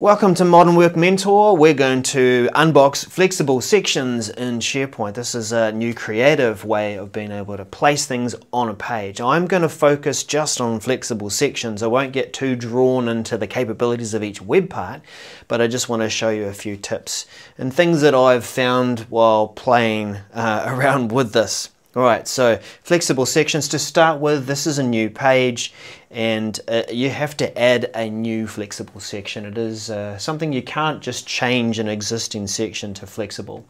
Welcome to Modern Work Mentor. We're going to unbox flexible sections in SharePoint. This is a new creative way of being able to place things on a page. I'm going to focus just on flexible sections. I won't get too drawn into the capabilities of each web part, but I just want to show you a few tips and things that I've found while playing uh, around with this. Alright, so flexible sections to start with, this is a new page and uh, you have to add a new flexible section. It is uh, something you can't just change an existing section to flexible.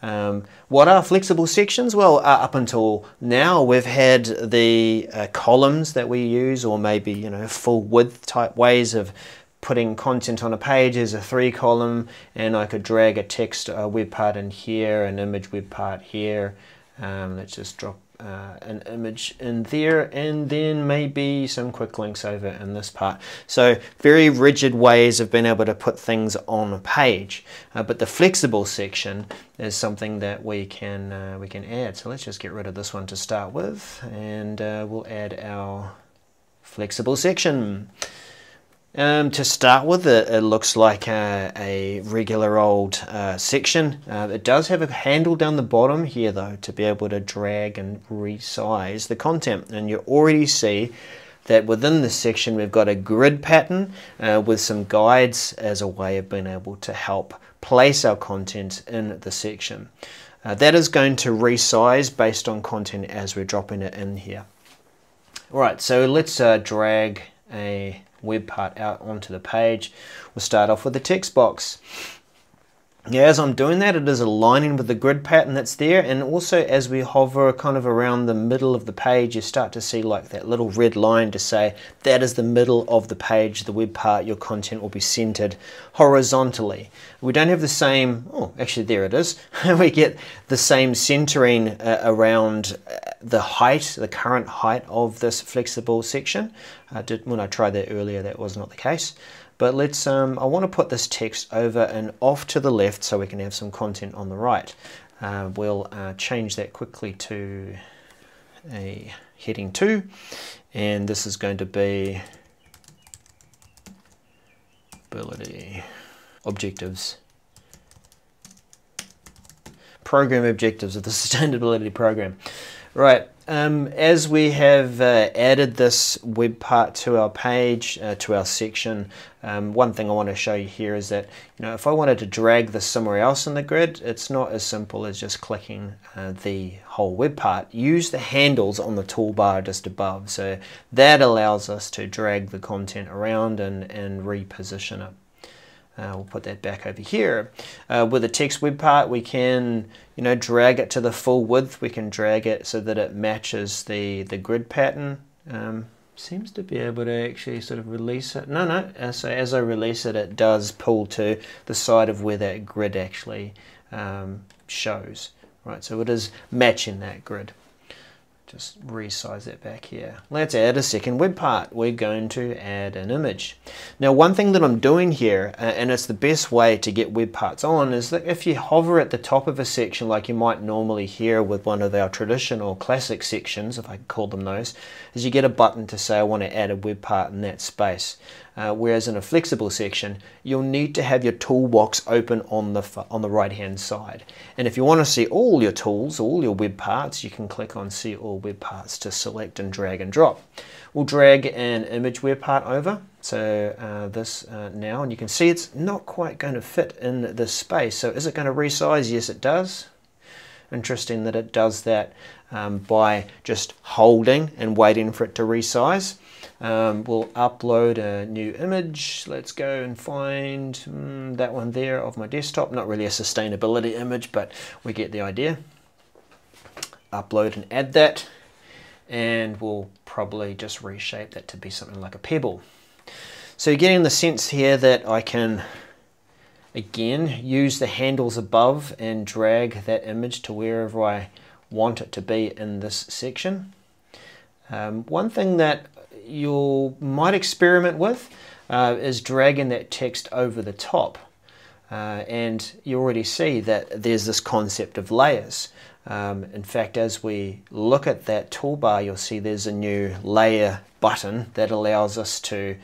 Um, what are flexible sections? Well, uh, up until now we've had the uh, columns that we use or maybe you know full width type ways of putting content on a page as a three column and I could drag a text web part in here, an image web part here, um, let's just drop uh, an image in there and then maybe some quick links over in this part. So very rigid ways of being able to put things on a page. Uh, but the flexible section is something that we can, uh, we can add. So let's just get rid of this one to start with and uh, we'll add our flexible section. Um, to start with, it, it looks like a, a regular old uh, section. Uh, it does have a handle down the bottom here though to be able to drag and resize the content and you already see that within this section we've got a grid pattern uh, with some guides as a way of being able to help place our content in the section. Uh, that is going to resize based on content as we're dropping it in here. Alright, so let's uh, drag a web part out onto the page. We'll start off with the text box. Yeah, as I'm doing that, it is aligning with the grid pattern that's there, and also as we hover kind of around the middle of the page, you start to see like that little red line to say that is the middle of the page, the web part, your content will be centered horizontally. We don't have the same, oh, actually there it is, we get the same centering uh, around uh, the height, the current height of this flexible section. Did, when I tried that earlier, that was not the case. But let's, um, I want to put this text over and off to the left so we can have some content on the right. Uh, we'll uh, change that quickly to a heading 2 and this is going to be ability objectives program objectives of the sustainability program right um, as we have uh, added this web part to our page, uh, to our section, um, one thing I want to show you here is that you know if I wanted to drag this somewhere else in the grid, it's not as simple as just clicking uh, the whole web part. Use the handles on the toolbar just above. So that allows us to drag the content around and, and reposition it. Uh, we'll put that back over here. Uh, with the text web part, we can, you know, drag it to the full width. We can drag it so that it matches the, the grid pattern. Um, seems to be able to actually sort of release it. No, no, uh, so as I release it, it does pull to the side of where that grid actually um, shows. Right, so it is matching that grid just resize that back here. Let's add a second web part. We're going to add an image. Now one thing that I'm doing here, uh, and it's the best way to get web parts on, is that if you hover at the top of a section like you might normally here with one of our traditional classic sections, if I call them those, is you get a button to say I want to add a web part in that space. Uh, whereas in a flexible section, you'll need to have your toolbox open on the, on the right hand side. And if you want to see all your tools, all your web parts, you can click on see all web parts to select and drag and drop. We'll drag an image web part over, so uh, this uh, now, and you can see it's not quite going to fit in this space. So is it going to resize? Yes, it does. Interesting that it does that um, by just holding and waiting for it to resize. Um, we'll upload a new image. Let's go and find mm, that one there of my desktop. Not really a sustainability image, but we get the idea. Upload and add that. And we'll probably just reshape that to be something like a pebble. So you're getting the sense here that I can, again, use the handles above and drag that image to wherever I want it to be in this section. Um, one thing that you might experiment with uh, is dragging that text over the top. Uh, and you already see that there's this concept of layers. Um, in fact, as we look at that toolbar, you'll see there's a new layer button that allows us to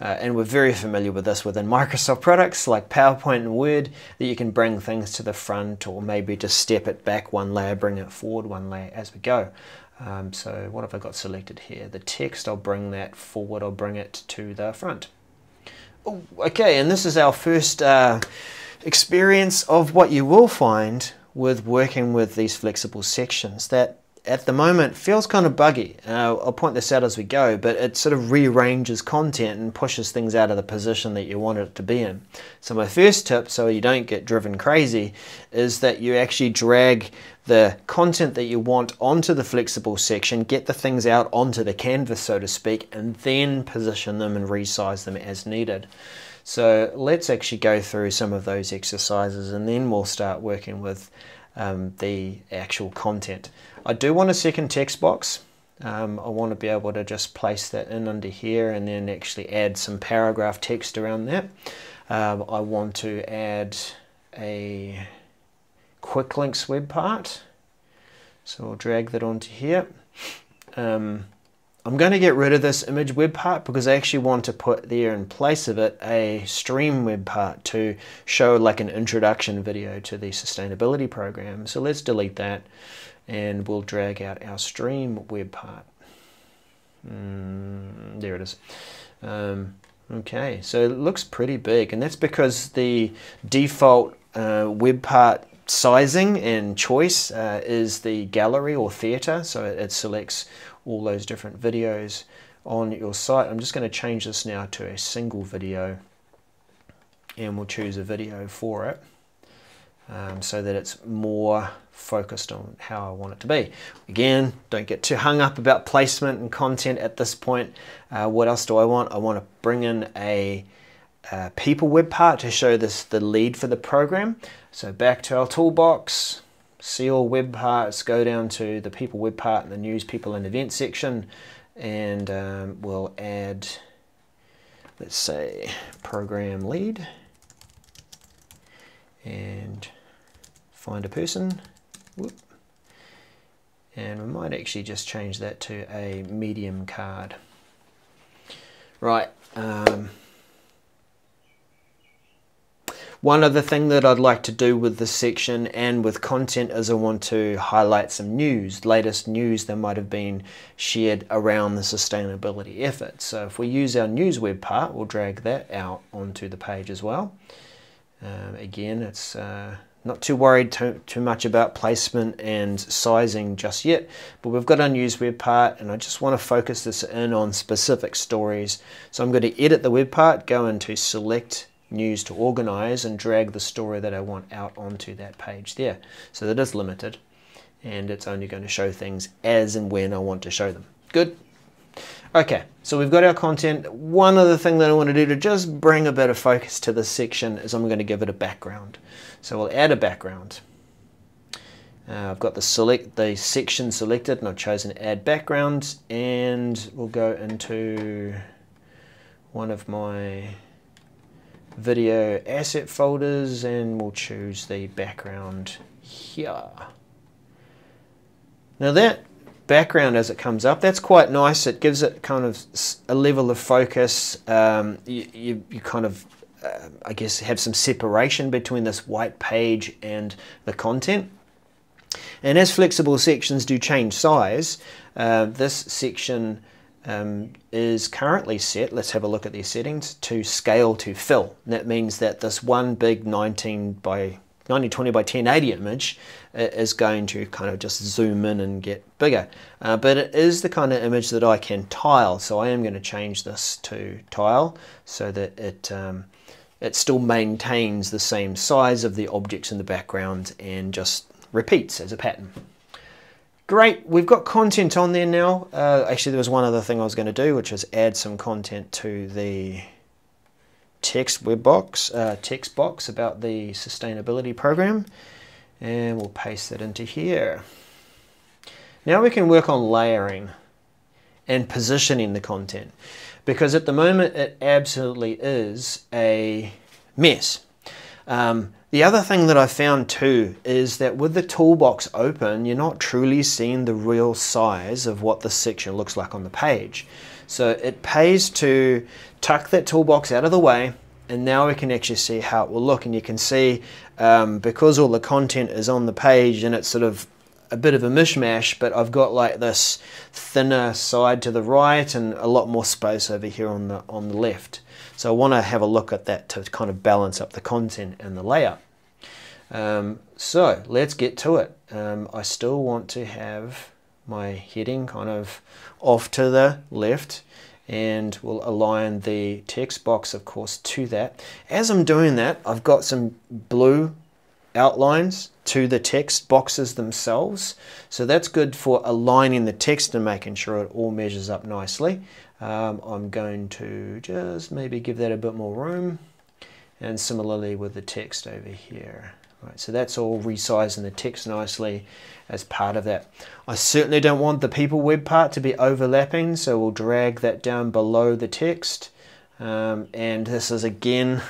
Uh, and we're very familiar with this within Microsoft products like PowerPoint and Word, that you can bring things to the front or maybe just step it back one layer, bring it forward one layer as we go. Um, so what have I got selected here? The text, I'll bring that forward, I'll bring it to the front. Oh, okay, and this is our first uh, experience of what you will find with working with these flexible sections that at the moment feels kind of buggy. Uh, I'll point this out as we go, but it sort of rearranges content and pushes things out of the position that you want it to be in. So my first tip, so you don't get driven crazy, is that you actually drag the content that you want onto the flexible section, get the things out onto the canvas, so to speak, and then position them and resize them as needed. So let's actually go through some of those exercises and then we'll start working with um, the actual content. I do want a second text box. Um, I want to be able to just place that in under here and then actually add some paragraph text around that. Um, I want to add a quick links web part. So I'll drag that onto here. Um, I'm going to get rid of this image web part because I actually want to put there in place of it a stream web part to show like an introduction video to the sustainability program. So let's delete that and we'll drag out our stream web part. Mm, there it is. Um, okay, so it looks pretty big and that's because the default uh, web part sizing and choice uh, is the gallery or theater so it, it selects all those different videos on your site. I'm just going to change this now to a single video and we'll choose a video for it um, so that it's more focused on how I want it to be. Again, don't get too hung up about placement and content at this point. Uh, what else do I want? I want to bring in a, a people web part to show this the lead for the program. So back to our toolbox, see all web parts, go down to the people web part in the news, people and events section, and um, we'll add, let's say, program lead, and find a person, Whoop. and we might actually just change that to a medium card. Right. Um, one other thing that I'd like to do with this section and with content is I want to highlight some news, latest news that might have been shared around the sustainability effort. So if we use our news web part, we'll drag that out onto the page as well. Um, again, it's uh, not too worried too, too much about placement and sizing just yet, but we've got our news web part and I just want to focus this in on specific stories. So I'm going to edit the web part, go into select news to organize and drag the story that I want out onto that page there. So that is limited and it's only going to show things as and when I want to show them. Good. Okay, so we've got our content. One other thing that I want to do to just bring a bit of focus to this section is I'm going to give it a background. So we'll add a background. Uh, I've got the select the section selected and I've chosen add background and we'll go into one of my video asset folders and we'll choose the background here. Now that background as it comes up, that's quite nice. It gives it kind of a level of focus. Um, you, you, you, kind of, uh, I guess, have some separation between this white page and the content. And as flexible sections do change size, uh, this section um, is currently set, let's have a look at these settings, to scale to fill. And that means that this one big 19 by 1920 by 1080 image uh, is going to kind of just zoom in and get bigger. Uh, but it is the kind of image that I can tile, so I am going to change this to tile so that it um, it still maintains the same size of the objects in the background and just repeats as a pattern. Great, we've got content on there now. Uh, actually, there was one other thing I was going to do, which is add some content to the text web box, uh, text box about the sustainability program. And we'll paste that into here. Now we can work on layering and positioning the content because at the moment it absolutely is a mess. Um, the other thing that I found too is that with the toolbox open, you're not truly seeing the real size of what the section looks like on the page. So it pays to tuck that toolbox out of the way and now we can actually see how it will look and you can see um, because all the content is on the page and it's sort of a bit of a mishmash but I've got like this thinner side to the right and a lot more space over here on the on the left. So I want to have a look at that to kind of balance up the content and the layout. Um, so let's get to it. Um, I still want to have my heading kind of off to the left and we'll align the text box of course to that. As I'm doing that I've got some blue outlines to the text boxes themselves so that's good for aligning the text and making sure it all measures up nicely. Um, I'm going to just maybe give that a bit more room and similarly with the text over here. Right, so that's all resizing the text nicely as part of that. I certainly don't want the people web part to be overlapping, so we'll drag that down below the text. Um, and this is again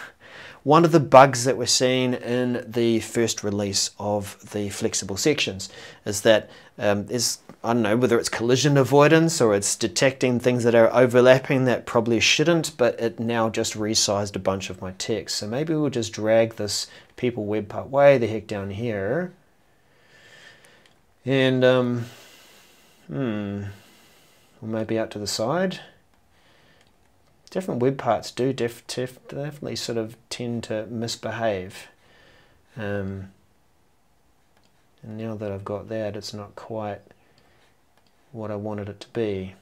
one of the bugs that we're seeing in the first release of the flexible sections is that um, is I don't know whether it's collision avoidance or it's detecting things that are overlapping that probably shouldn't, but it now just resized a bunch of my text. So maybe we'll just drag this people web part way the heck down here. And, um, hmm, maybe out to the side. Different web parts do def def definitely sort of tend to misbehave. Um, and now that I've got that, it's not quite what I wanted it to be.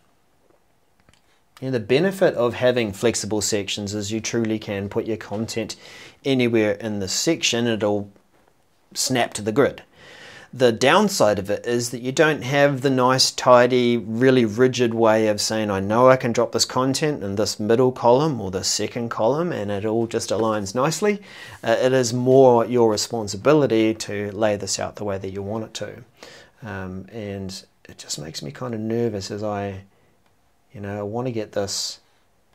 And the benefit of having flexible sections is you truly can put your content anywhere in the section, it'll snap to the grid. The downside of it is that you don't have the nice, tidy, really rigid way of saying, I know I can drop this content in this middle column or the second column and it all just aligns nicely. Uh, it is more your responsibility to lay this out the way that you want it to. Um, and it just makes me kind of nervous as I, you know, I want to get this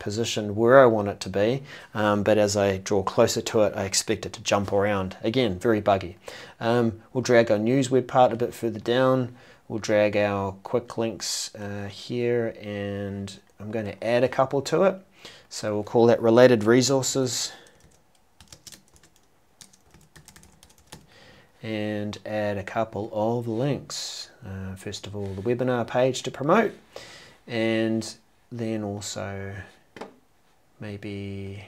positioned where I want it to be, um, but as I draw closer to it, I expect it to jump around. Again, very buggy. Um, we'll drag our news web part a bit further down. We'll drag our quick links uh, here, and I'm going to add a couple to it. So we'll call that related resources. and add a couple of links. Uh, first of all, the webinar page to promote, and then also maybe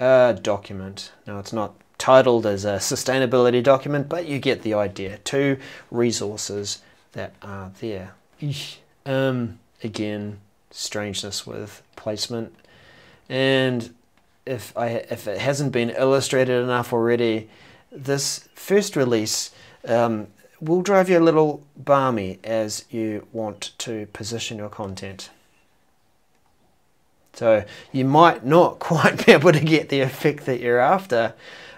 a document. Now, it's not titled as a sustainability document, but you get the idea. Two resources that are there. Um, again, strangeness with placement. And if I if it hasn't been illustrated enough already, this first release um, will drive you a little balmy as you want to position your content. So you might not quite be able to get the effect that you're after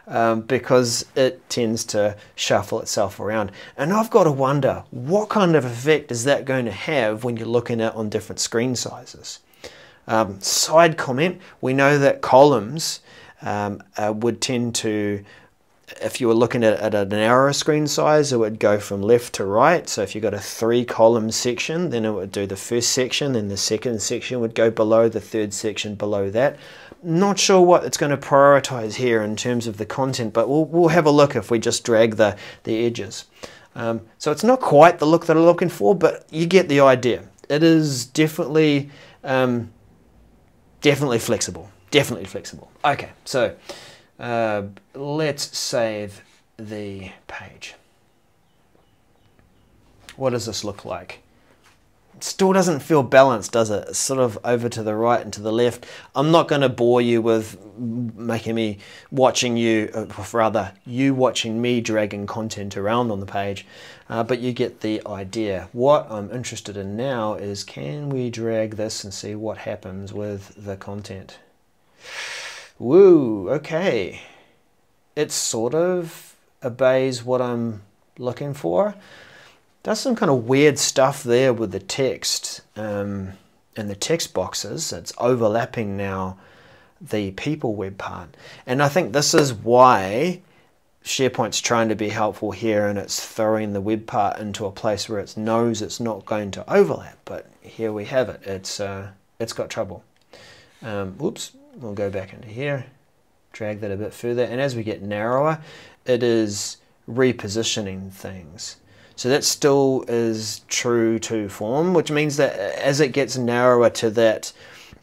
um, because it tends to shuffle itself around. And I've got to wonder, what kind of effect is that going to have when you're looking at on different screen sizes? Um, side comment, we know that columns um, uh, would tend to if you were looking at, at a narrower screen size, it would go from left to right. So if you got a three column section, then it would do the first section, then the second section would go below, the third section below that. Not sure what it's going to prioritize here in terms of the content, but we'll, we'll have a look if we just drag the, the edges. Um, so it's not quite the look that I'm looking for, but you get the idea. It is definitely, um, definitely flexible. Definitely flexible. Okay, so uh, let's save the page. What does this look like? It still doesn't feel balanced, does it? It's sort of over to the right and to the left. I'm not going to bore you with making me watching you, or uh, rather, you watching me dragging content around on the page, uh, but you get the idea. What I'm interested in now is can we drag this and see what happens with the content? Woo, okay. It sort of obeys what I'm looking for. Does some kind of weird stuff there with the text um, and the text boxes. It's overlapping now the people web part. And I think this is why SharePoint's trying to be helpful here and it's throwing the web part into a place where it knows it's not going to overlap. But here we have it. It's, uh, it's got trouble. Um, whoops, we'll go back into here, drag that a bit further. And as we get narrower, it is repositioning things. So that still is true to form, which means that as it gets narrower to that,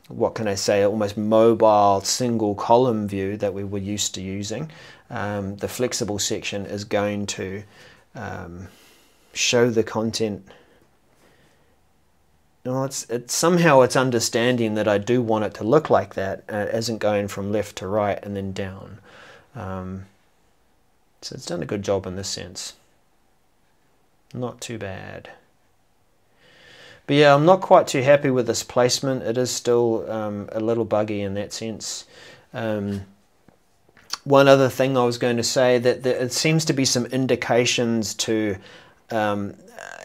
what can I say, almost mobile single column view that we were used to using, um, the flexible section is going to um, show the content. Well, it's, it's somehow it's understanding that I do want it to look like that. Uh, it isn't going from left to right and then down. Um, so it's done a good job in this sense. Not too bad. But yeah, I'm not quite too happy with this placement. It is still um, a little buggy in that sense. Um, one other thing I was going to say that, that it seems to be some indications to um,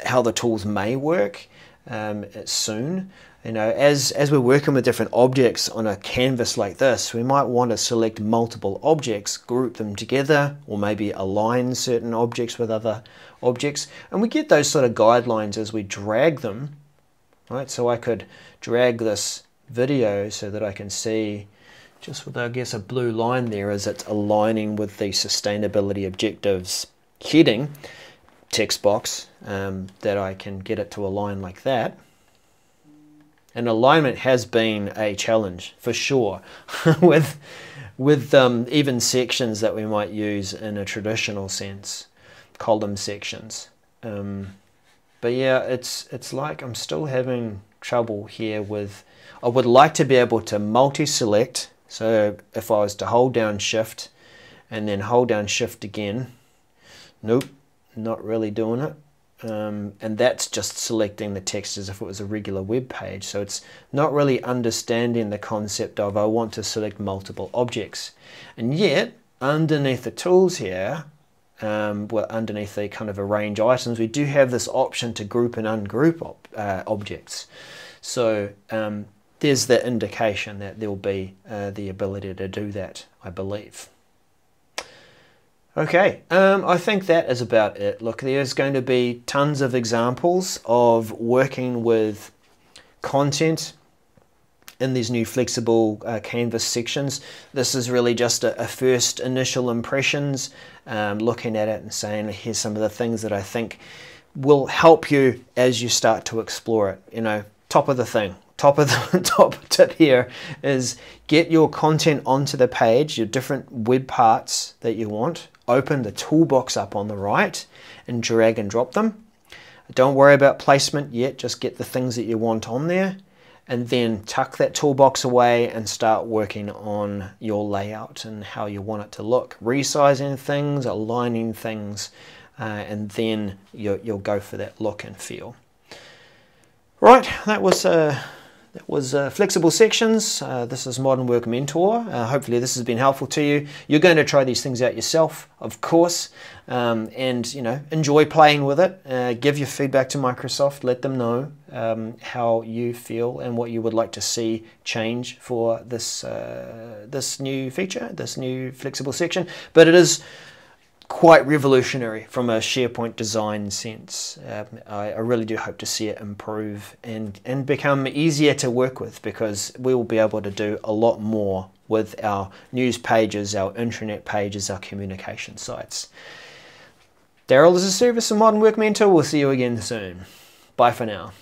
how the tools may work um, soon. You know, as, as we're working with different objects on a canvas like this, we might want to select multiple objects, group them together, or maybe align certain objects with other objects. And we get those sort of guidelines as we drag them, right? So I could drag this video so that I can see just with, I guess, a blue line there as it's aligning with the sustainability objectives heading text box um, that I can get it to align like that. And alignment has been a challenge for sure with with um, even sections that we might use in a traditional sense, column sections. Um, but yeah, it's it's like I'm still having trouble here with. I would like to be able to multi-select so if I was to hold down shift and then hold down shift again, nope, not really doing it. Um, and that's just selecting the text as if it was a regular web page. So it's not really understanding the concept of I want to select multiple objects. And yet, underneath the tools here, um, well, underneath the kind of arrange items, we do have this option to group and ungroup uh, objects. So um, there's the indication that there'll be uh, the ability to do that, I believe. Okay, um, I think that is about it. Look, there's going to be tons of examples of working with content in these new flexible uh, canvas sections. This is really just a, a first initial impressions, um, looking at it and saying, here's some of the things that I think will help you as you start to explore it. You know, top of the thing, top of the top tip here is get your content onto the page, your different web parts that you want. Open the toolbox up on the right and drag and drop them. Don't worry about placement yet, just get the things that you want on there and then tuck that toolbox away and start working on your layout and how you want it to look. Resizing things, aligning things, uh, and then you'll, you'll, go for that look and feel. Right, that was uh, that was uh, flexible sections. Uh, this is Modern Work Mentor. Uh, hopefully this has been helpful to you. You're going to try these things out yourself, of course, um, and you know enjoy playing with it. Uh, give your feedback to Microsoft. Let them know um, how you feel and what you would like to see change for this uh, this new feature, this new flexible section. But it is quite revolutionary from a SharePoint design sense. Um, I, I, really do hope to see it improve and, and become easier to work with because we will be able to do a lot more with our news pages, our intranet pages, our communication sites. Daryl is a service of Modern Work Mentor. We'll see you again soon. Bye for now.